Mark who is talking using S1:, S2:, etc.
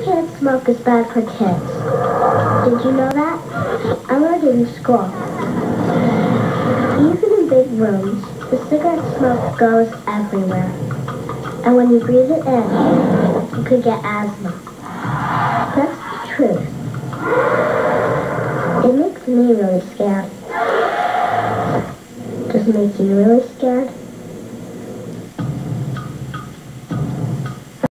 S1: Secondhand smoke is bad for kids. Did you know that? I learned it in school. Even in big rooms, the cigarette smoke goes everywhere. And when you breathe it in, you could get asthma. That's the truth. It makes me really scared. Does it make you really scared?